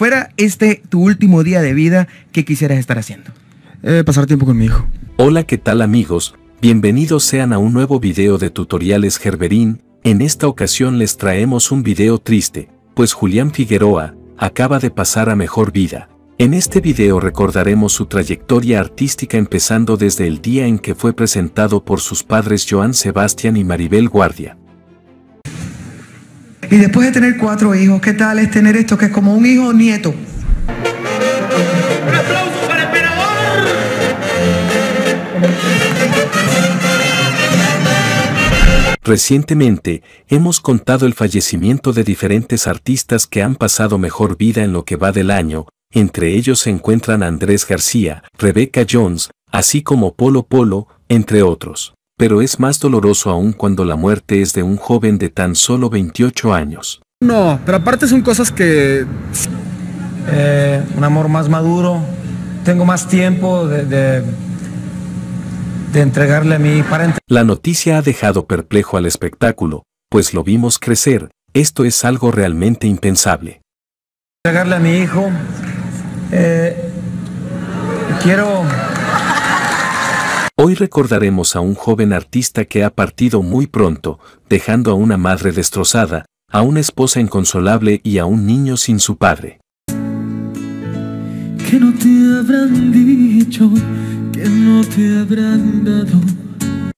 fuera este tu último día de vida, ¿qué quisieras estar haciendo? Eh, pasar tiempo con mi hijo. Hola, ¿qué tal amigos? Bienvenidos sean a un nuevo video de tutoriales Gerberín. En esta ocasión les traemos un video triste, pues Julián Figueroa acaba de pasar a mejor vida. En este video recordaremos su trayectoria artística empezando desde el día en que fue presentado por sus padres Joan Sebastián y Maribel Guardia. Y después de tener cuatro hijos, ¿qué tal es tener esto que es como un hijo nieto? ¡Un aplauso para el emperador! Recientemente, hemos contado el fallecimiento de diferentes artistas que han pasado mejor vida en lo que va del año, entre ellos se encuentran Andrés García, Rebecca Jones, así como Polo Polo, entre otros. Pero es más doloroso aún cuando la muerte es de un joven de tan solo 28 años. No, pero aparte son cosas que... eh, un amor más maduro, tengo más tiempo de, de, de entregarle a mi para La noticia ha dejado perplejo al espectáculo, pues lo vimos crecer, esto es algo realmente impensable. entregarle a mi hijo. Eh, quiero Hoy recordaremos a un joven artista que ha partido muy pronto, dejando a una madre destrozada, a una esposa inconsolable y a un niño sin su padre. que no te habrán dicho, que no te habrán dado.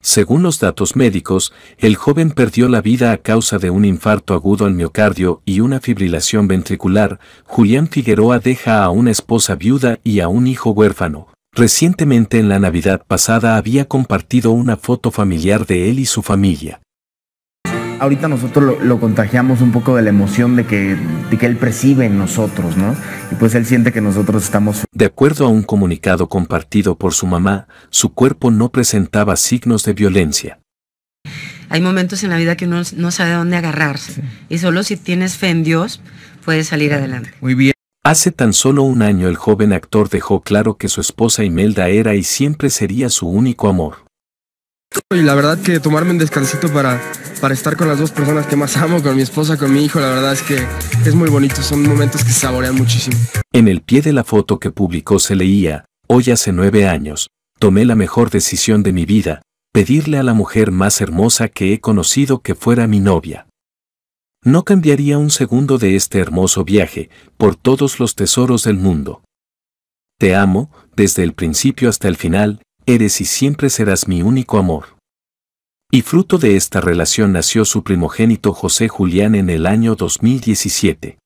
Según los datos médicos, el joven perdió la vida a causa de un infarto agudo al miocardio y una fibrilación ventricular. Julián Figueroa deja a una esposa viuda y a un hijo huérfano. Recientemente en la Navidad pasada había compartido una foto familiar de él y su familia. ahorita nosotros lo, lo contagiamos un poco de la emoción de que, de que él percibe en nosotros, ¿no? Y pues él siente que nosotros estamos De acuerdo a un comunicado compartido por su mamá, su cuerpo no presentaba signos de violencia. Hay momentos en la vida que uno no sabe dónde agarrarse. Y solo si tienes fe en Dios, puedes salir adelante. Muy bien. Hace tan solo un año el joven actor dejó claro que su esposa Imelda era y siempre sería su único amor. Y la verdad que tomarme un descansito para, para estar con las dos personas que más amo, con mi esposa, con mi hijo, la verdad es que es muy bonito, son momentos que se saborean muchísimo. En el pie de la foto que publicó se leía, hoy hace nueve años, tomé la mejor decisión de mi vida, pedirle a la mujer más hermosa que he conocido que fuera mi novia. No cambiaría un segundo de este hermoso viaje, por todos los tesoros del mundo. Te amo, desde el principio hasta el final, eres y siempre serás mi único amor. Y fruto de esta relación nació su primogénito José Julián en el año 2017.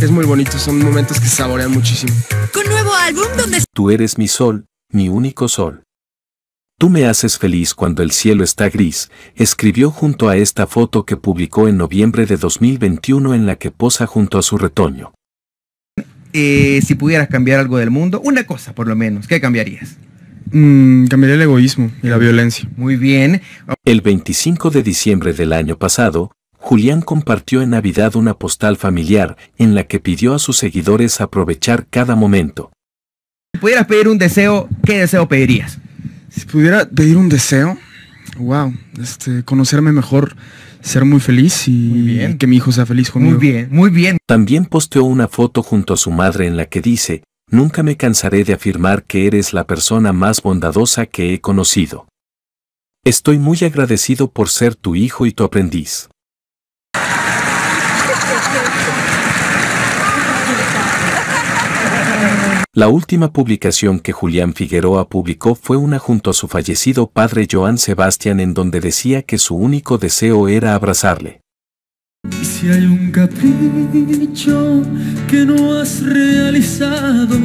Es muy bonito, son momentos que se saborean muchísimo. Con nuevo álbum donde Tú eres mi sol, mi único sol. Tú me haces feliz cuando el cielo está gris, escribió junto a esta foto que publicó en noviembre de 2021 en la que posa junto a su retoño. Eh, si pudieras cambiar algo del mundo, una cosa por lo menos, ¿qué cambiarías? Mm, cambiaría el egoísmo y la violencia. Muy bien. El 25 de diciembre del año pasado, Julián compartió en Navidad una postal familiar en la que pidió a sus seguidores aprovechar cada momento. Si pudieras pedir un deseo, ¿qué deseo pedirías? Si pudiera pedir un deseo, wow, este, conocerme mejor, ser muy feliz y Muy bien. que mi hijo sea feliz conmigo. Muy bien, muy bien. También posteó una foto junto a su madre en la que dice, Nunca me cansaré de afirmar que eres la persona más bondadosa que he conocido. Estoy muy agradecido por ser tu hijo y tu aprendiz. La última publicación que Julián Figueroa publicó fue una junto a su fallecido padre Joan Sebastián en donde decía que su único deseo era abrazarle. Si hay un capricho que no has realizado,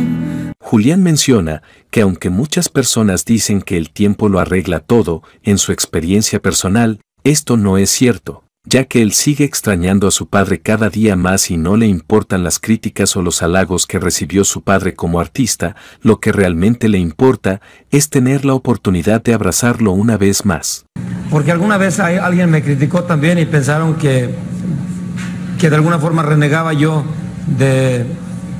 Julián menciona que aunque muchas personas dicen que el tiempo lo arregla todo, en su experiencia personal, esto no es cierto, ya que él sigue extrañando a su padre cada día más y no le importan las críticas o los halagos que recibió su padre como artista, lo que realmente le importa es tener la oportunidad de abrazarlo una vez más. Porque alguna vez alguien me criticó también y pensaron que, que de alguna forma renegaba yo de,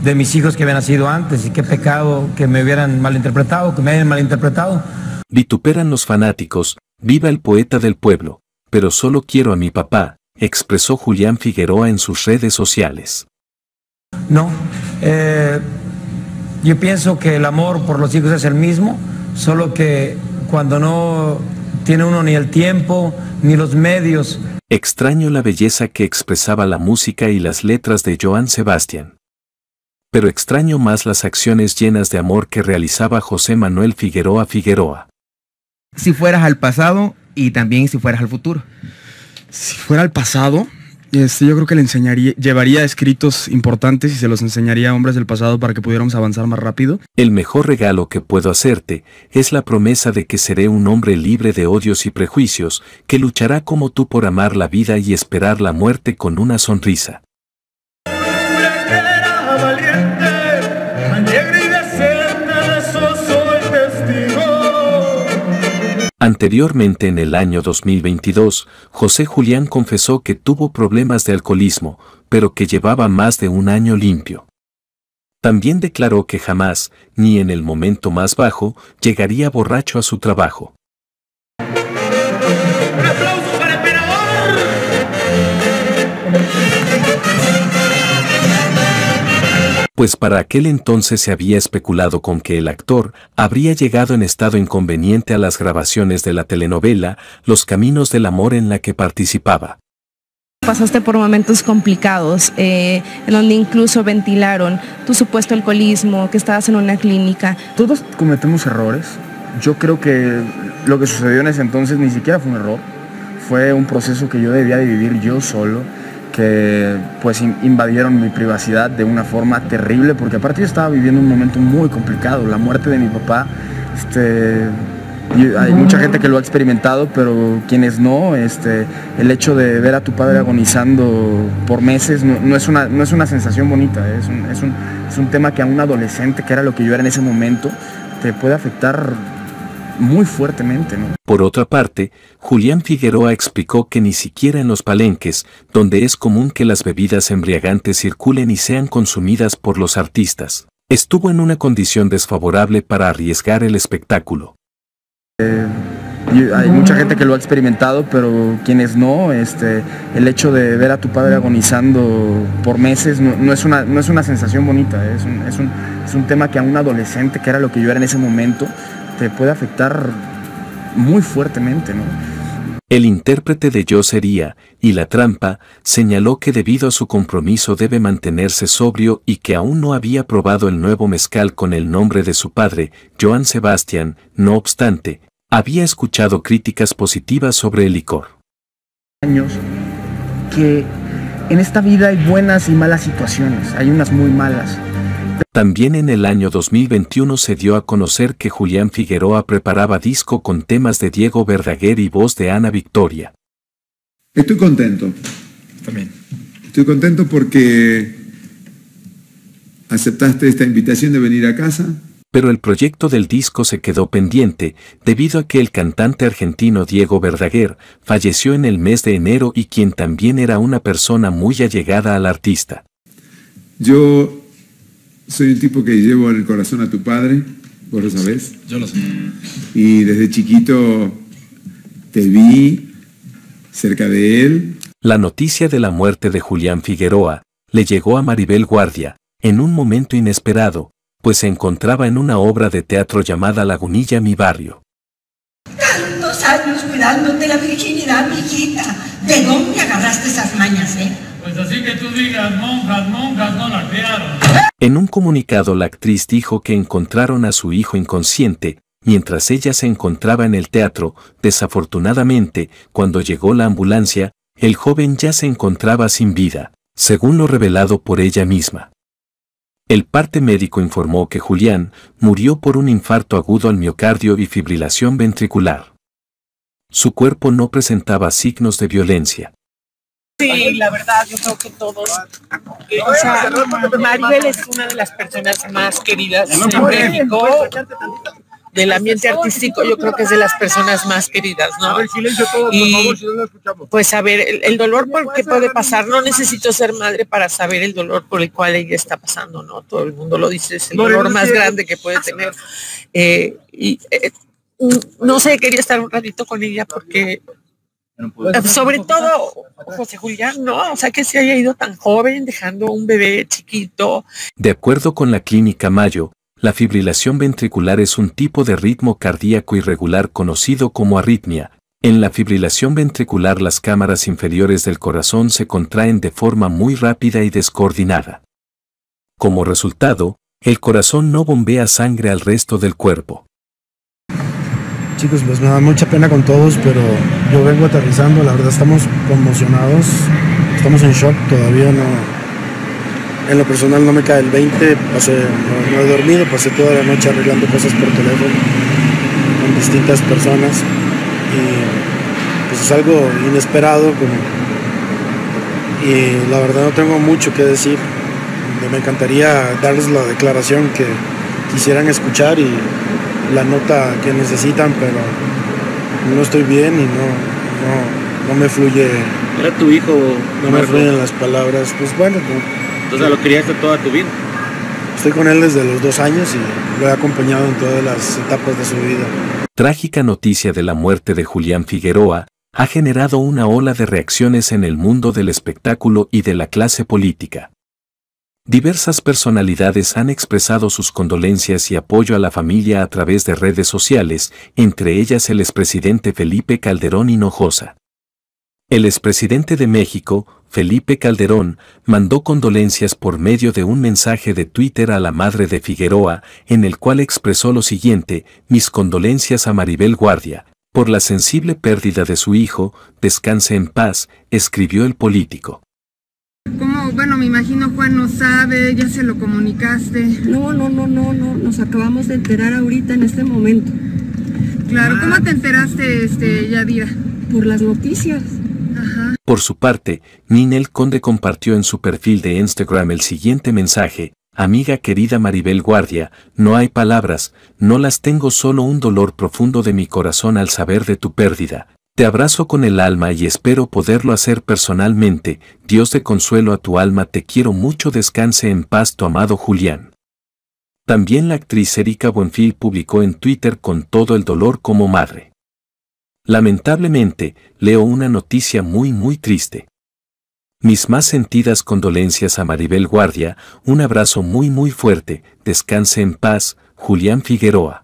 de mis hijos que habían nacido antes y qué pecado que me hubieran malinterpretado, que me hayan malinterpretado. Vituperan los fanáticos, viva el poeta del pueblo, pero solo quiero a mi papá, expresó Julián Figueroa en sus redes sociales. No. Eh, yo pienso que el amor por los hijos es el mismo, solo que cuando no tiene uno ni el tiempo ni los medios. Extraño la belleza que expresaba la música y las letras de Joan Sebastián. Pero extraño más las acciones llenas de amor que realizaba José Manuel Figueroa Figueroa. Si fueras al pasado y también si fueras al futuro. Si fuera al pasado, este, yo creo que le enseñaría, llevaría escritos importantes y se los enseñaría a hombres del pasado para que pudiéramos avanzar más rápido. El mejor regalo que puedo hacerte es la promesa de que seré un hombre libre de odios y prejuicios, que luchará como tú por amar la vida y esperar la muerte con una sonrisa. Anteriormente en el año 2022, José Julián confesó que tuvo problemas de alcoholismo, pero que llevaba más de un año limpio. También declaró que jamás, ni en el momento más bajo, llegaría borracho a su trabajo. Pues para aquel entonces se había especulado con que el actor habría llegado en estado inconveniente a las grabaciones de la telenovela Los Caminos del Amor en la que participaba. Pasaste por momentos complicados, eh, en donde incluso ventilaron tu supuesto alcoholismo, que estabas en una clínica. Todos cometemos errores. Yo creo que lo que sucedió en ese entonces ni siquiera fue un error. Fue un proceso que yo debía de vivir yo solo, pues in- invadieron mi privacidad de una forma terrible, porque aparte yo estaba viviendo un momento muy complicado. La muerte de mi papá, este, hay mucha gente que lo ha experimentado, pero quienes no, este, el hecho de ver a tu padre agonizando por meses no, no es, una, no es una sensación bonita, es, un, es un- es un tema que a un adolescente, que era lo que yo era en ese momento, te puede afectar muy fuertemente. ¿no? Por otra parte, Julián Figueroa explicó que ni siquiera en los palenques, donde es común que las bebidas embriagantes circulen y sean consumidas por los artistas, estuvo en una condición desfavorable para arriesgar el espectáculo. Y hay mucha gente que lo ha experimentado, pero quienes no, este, el hecho de ver a tu padre agonizando por meses no, no es, una, no es una sensación bonita, ¿eh? es, un, es un- es un tema que a un adolescente, que era lo que yo era en ese momento, te puede afectar muy fuertemente. ¿no? El intérprete de Yo sería, y la trampa, señaló que debido a su compromiso debe mantenerse sobrio y que aún no había probado el nuevo mezcal con el nombre de su padre, Joan Sebastián, no obstante, había escuchado críticas positivas sobre el licor. años que en esta vida hay buenas y malas situaciones, hay unas muy malas. También en el año 2021 se dio a conocer que Julián Figueroa preparaba disco con temas de Diego Verdaguer y voz de Ana Victoria. Estoy contento. También. Estoy contento porque aceptaste esta invitación de venir a casa. Pero el proyecto del disco se quedó pendiente debido a que el cantante argentino Diego Verdaguer falleció en el mes de enero y quien también era una persona muy allegada al artista. Yo soy un tipo que llevo en el corazón a tu padre, vos lo sabés. Yo lo sé. Y desde chiquito te vi cerca de él. La noticia de la muerte de Julián Figueroa le llegó a Maribel Guardia en un momento inesperado, pues se encontraba en una obra de teatro llamada Lagunilla Mi Barrio. Tantos años cuidándote la virginidad, mi hijita. ¿De dónde agarraste esas mañas, eh? Pues así que tú digas, monjas, monjas no. En un comunicado la actriz dijo que encontraron a su hijo inconsciente, mientras ella se encontraba en el teatro, desafortunadamente, cuando llegó la ambulancia, el joven ya se encontraba sin vida, según lo revelado por ella misma. El parte médico informó que Julián murió por un infarto agudo al miocardio y fibrilación ventricular. Su cuerpo no presentaba signos de violencia. Sí, la verdad, yo creo que todos. eh, o sea, Maribel es una de las personas más queridas en México. Del ambiente artístico, yo creo que es de las personas más queridas, ¿no? Y pues saber el, el dolor por que puede pasar, no necesito ser madre para saber el dolor por el cual ella está pasando, ¿no? Todo el mundo lo dice, es el dolor más grande que puede tener. Eh, y eh, no sé, quería estar un ratito con ella porque Eh, Sobre todo José Julián, no, o sea que se haya ido tan joven, dejando un bebé chiquito. De acuerdo con la clínica Mayo, la fibrilación ventricular es un tipo de ritmo cardíaco irregular conocido como arritmia. En la fibrilación ventricular las cámaras inferiores del corazón se contraen de forma muy rápida y descoordinada. Como resultado, el corazón no bombea sangre al resto del cuerpo. Chicos, pues me da mucha pena con todos, pero yo vengo aterrizando, la verdad estamos conmocionados, estamos en shock, todavía no, en lo personal no me cae el 20, pasé, no, he dormido, pasé toda la noche arreglando cosas por teléfono con distintas personas y pues es algo inesperado como, y la verdad no tengo mucho que decir, me encantaría darles la declaración que quisieran escuchar y la nota que necesitan, pero no estoy bien y no, no, no me fluye. ¿Era tu hijo? No me fluyen las palabras. Pues bueno, no, Entonces lo criaste toda tu vida. estoy con él desde los dos años y lo he acompañado en todas las etapas de su vida. Trágica noticia de la muerte de Julián Figueroa ha generado una ola de reacciones en el mundo del espectáculo y de la clase política. Diversas personalidades han expresado sus condolencias y apoyo a la familia a través de redes sociales, entre ellas el expresidente Felipe Calderón Hinojosa. El expresidente de México, Felipe Calderón, mandó condolencias por medio de un mensaje de Twitter a la madre de Figueroa, en el cual expresó lo siguiente, mis condolencias a Maribel Guardia, por la sensible pérdida de su hijo, descanse en paz, escribió el político. Me imagino Juan no sabe, ya se lo comunicaste. No, no, no, no, no, nos acabamos de enterar ahorita en este momento. Claro, ¿cómo te enteraste, este, Yadira? Por las noticias. Ajá. Por su parte, Ninel Conde compartió en su perfil de Instagram el siguiente mensaje, Amiga querida Maribel Guardia, no hay palabras, no las tengo solo un dolor profundo de mi corazón al saber de tu pérdida. Te abrazo con el alma y espero poderlo hacer personalmente, Dios de consuelo a tu alma te quiero mucho descanse en paz tu amado Julián. También la actriz Erika Buenfil publicó en Twitter con todo el dolor como madre. Lamentablemente, leo una noticia muy muy triste. Mis más sentidas condolencias a Maribel Guardia, un abrazo muy muy fuerte, descanse en paz, Julián Figueroa.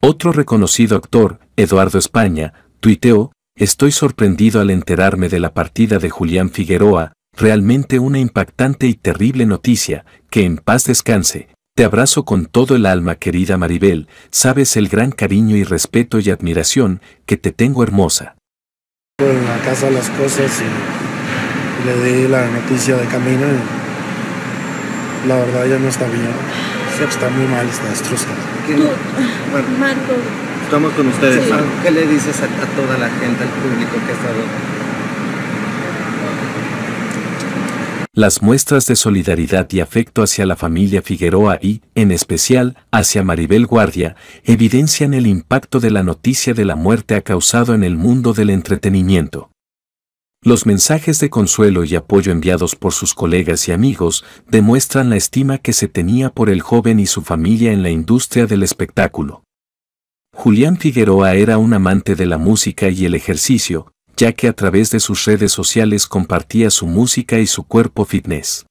Otro reconocido actor, Eduardo España, tuiteó, estoy sorprendido al enterarme de la partida de Julián Figueroa, realmente una impactante y terrible noticia, que en paz descanse. Te abrazo con todo el alma querida Maribel, sabes el gran cariño y respeto y admiración que te tengo hermosa. En la casa las cosas y le di la noticia de camino la verdad ya no está bien. Está muy mal, está destrozada. Bueno, Marco, estamos con ustedes. Sí. Marco, ¿Qué le dices a, a toda la gente, al público que ha estado? Las muestras de solidaridad y afecto hacia la familia Figueroa y, en especial, hacia Maribel Guardia, evidencian el impacto de la noticia de la muerte ha causado en el mundo del entretenimiento. Los mensajes de consuelo y apoyo enviados por sus colegas y amigos demuestran la estima que se tenía por el joven y su familia en la industria del espectáculo. Julián Figueroa era un amante de la música y el ejercicio, ya que a través de sus redes sociales compartía su música y su cuerpo fitness.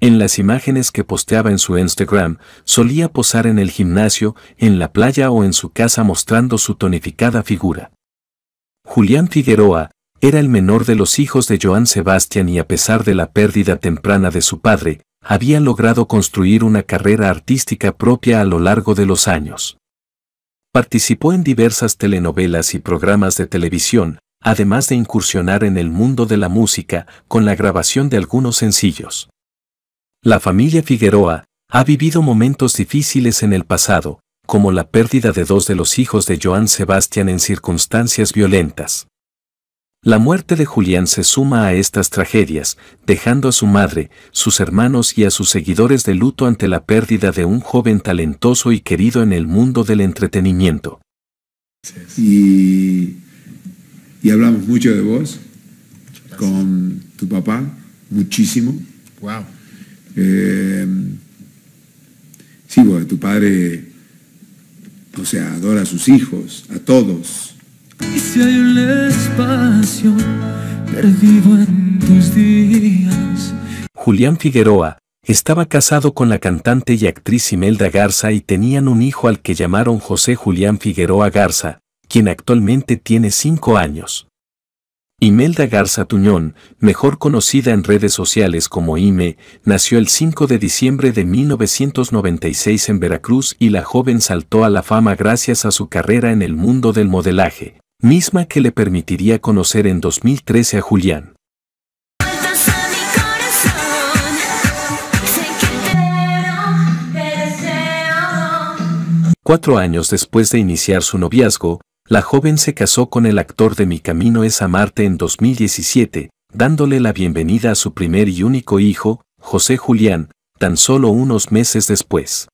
En las imágenes que posteaba en su Instagram, solía posar en el gimnasio, en la playa o en su casa mostrando su tonificada figura. Julián Figueroa, era el menor de los hijos de Joan Sebastián y a pesar de la pérdida temprana de su padre, había logrado construir una carrera artística propia a lo largo de los años. Participó en diversas telenovelas y programas de televisión, además de incursionar en el mundo de la música con la grabación de algunos sencillos. La familia Figueroa ha vivido momentos difíciles en el pasado, como la pérdida de dos de los hijos de Joan Sebastián en circunstancias violentas. La muerte de Julián se suma a estas tragedias, dejando a su madre, sus hermanos y a sus seguidores de luto ante la pérdida de un joven talentoso y querido en el mundo del entretenimiento. Y, y hablamos mucho de vos con tu papá, muchísimo. Wow. Eh, sí, bueno, tu padre, o sea, adora a sus hijos, a todos, Y un espacio en tus días. Julián Figueroa estaba casado con la cantante y actriz Imelda Garza y tenían un hijo al que llamaron José Julián Figueroa Garza, quien actualmente tiene cinco años. Imelda Garza Tuñón, mejor conocida en redes sociales como Ime, nació el 5 de diciembre de 1996 en Veracruz y la joven saltó a la fama gracias a su carrera en el mundo del modelaje, misma que le permitiría conocer en 2013 a Julián. Cuatro años después de iniciar su noviazgo, la joven se casó con el actor de Mi Camino es Amarte en 2017, dándole la bienvenida a su primer y único hijo, José Julián, tan solo unos meses después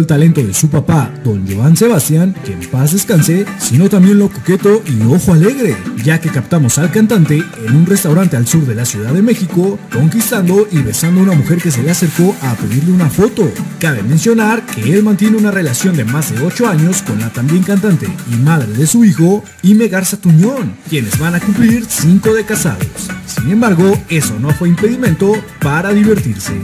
el talento de su papá, don Joan Sebastián, que en paz descanse, sino también lo coqueto y ojo alegre, ya que captamos al cantante en un restaurante al sur de la Ciudad de México, conquistando y besando a una mujer que se le acercó a pedirle una foto. Cabe mencionar que él mantiene una relación de más de 8 años con la también cantante y madre de su hijo, Ime Garza Tuñón, quienes van a cumplir 5 de casados. Sin embargo, eso no fue impedimento para divertirse.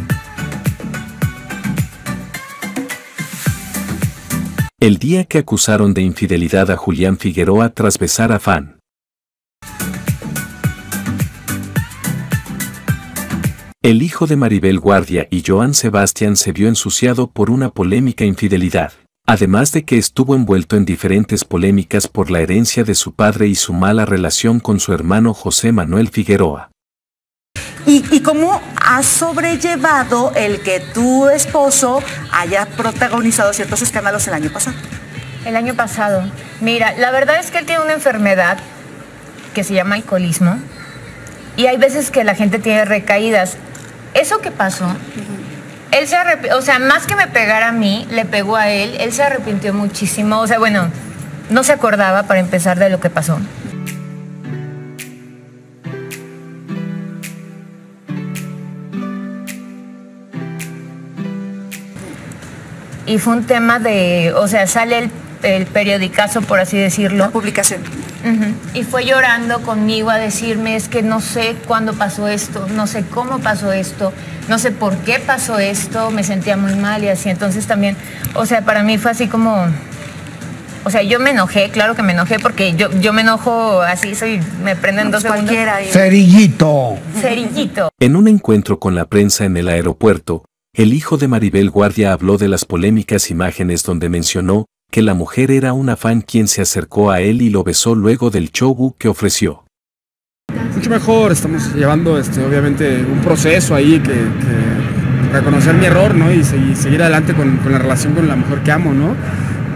El día que acusaron de infidelidad a Julián Figueroa tras besar a Fan. El hijo de Maribel Guardia y Joan Sebastián se vio ensuciado por una polémica infidelidad, además de que estuvo envuelto en diferentes polémicas por la herencia de su padre y su mala relación con su hermano José Manuel Figueroa. ¿Y, cómo has sobrellevado el que tu esposo haya protagonizado ciertos escándalos el año pasado? El año pasado. Mira, la verdad es que él tiene una enfermedad que se llama alcoholismo y hay veces que la gente tiene recaídas. Eso que pasó, él se arrepintió, o sea, más que me pegara a mí, le pegó a él, él se arrepintió muchísimo, o sea, bueno, no se acordaba para empezar de lo que pasó. Y fue un tema de, o sea, sale el, el periodicazo, por así decirlo. La publicación. Y fue llorando conmigo a decirme, es que no sé cuándo pasó esto, no sé cómo pasó esto, no sé por qué pasó esto, me sentía muy mal y así. Entonces también, o sea, para mí fue así como, o sea, yo me enojé, claro que me enojé porque yo, yo me enojo así, soy, me prenden dos pues segundos. Cerillito. Cerillito. En un encuentro con la prensa en el aeropuerto, el hijo de Maribel Guardia habló de las polémicas imágenes donde mencionó que la mujer era una fan quien se acercó a él y lo besó luego del show que ofreció. Mucho mejor, estamos llevando este, obviamente un proceso ahí que, reconocer mi error ¿no? y, seguir, adelante con, la relación con la mujer que amo, ¿no?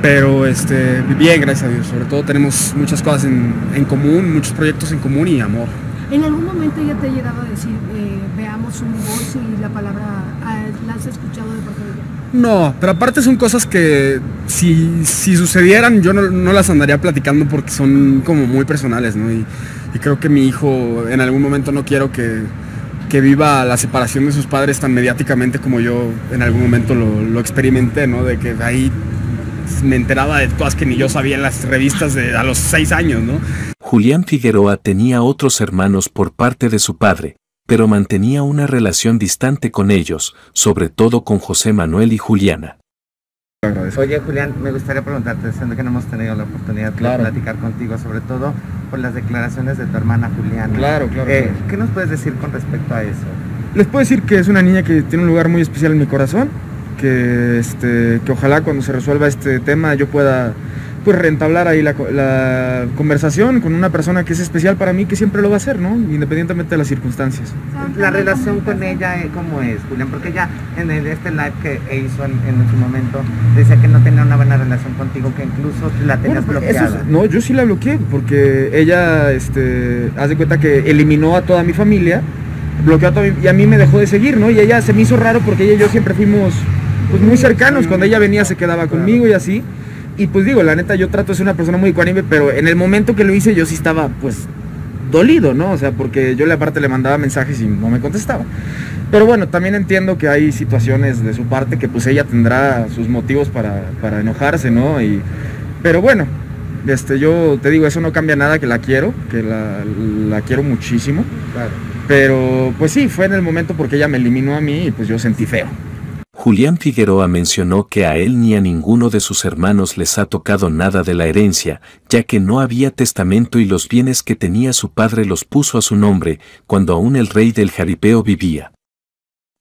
Pero este, bien, gracias a Dios. Sobre todo tenemos muchas cosas en, en común, muchos proyectos en común y amor. ¿En algún momento ella te ha llegado a decir, eh, veamos un bolso y la palabra, ah, ¿la has escuchado de parte de ella? No, pero aparte son cosas que si, si sucedieran yo no, las andaría platicando porque son como muy personales, ¿no? Y, creo que mi hijo en algún momento no quiero que, que, viva la separación de sus padres tan mediáticamente como yo en algún momento lo, lo experimenté, ¿no? De que ahí me enteraba de cosas que ni yo sabía en las revistas de a los seis años, ¿no? Julián Figueroa tenía otros hermanos por parte de su padre, pero mantenía una relación distante con ellos, sobre todo con José Manuel y Juliana. Oye Julián, me gustaría preguntarte, siendo que no hemos tenido la oportunidad de platicar contigo, sobre todo por las declaraciones de tu hermana Juliana. Claro, claro, eh, ¿Qué nos puedes decir con respecto a eso? Les puedo decir que es una niña que tiene un lugar muy especial en mi corazón, que, este, que ojalá cuando se resuelva este tema yo pueda pues rentablar ahí la, conversación con una persona que es especial para mí, que siempre lo va a hacer, ¿no? Independientemente de las circunstancias. La relación con ella, eh, ¿cómo es, Julián? Porque ella en este live que hizo en, su momento decía que no tenía una buena relación contigo, que incluso la tenías pues, bloqueada. no, yo sí la bloqueé, porque ella, este, haz de cuenta que eliminó a toda mi familia, bloqueó a todo y a mí me dejó de seguir, ¿no? Y ella se me hizo raro porque ella y yo siempre fuimos pues muy cercanos. Cuando ella venía se quedaba conmigo y así. Y pues digo, la neta, yo trato de ser una persona muy ecuánime, pero en el momento que lo hice yo sí estaba pues dolido, ¿no? O sea, porque yo aparte le mandaba mensajes y no me contestaba. Pero bueno, también entiendo que hay situaciones de su parte que pues ella tendrá sus motivos para, enojarse, ¿no? Y, pero bueno, Este, yo te digo, eso no cambia nada, que la quiero, que la, la quiero muchísimo. Pero pues sí, fue en el momento porque ella me eliminó a mí y pues yo sentí feo. Julián Figueroa mencionó que a él ni a ninguno de sus hermanos les ha tocado nada de la herencia, ya que no había testamento y los bienes que tenía su padre los puso a su nombre, cuando aún el rey del jaripeo vivía.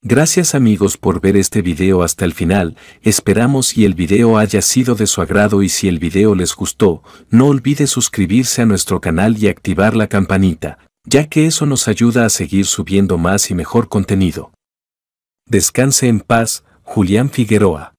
Gracias amigos por ver este video hasta el final, esperamos y el video haya sido de su agrado y si el video les gustó, no olvide suscribirse a nuestro canal y activar la campanita, ya que eso nos ayuda a seguir subiendo más y mejor contenido. Descanse en paz, Julián Figueroa.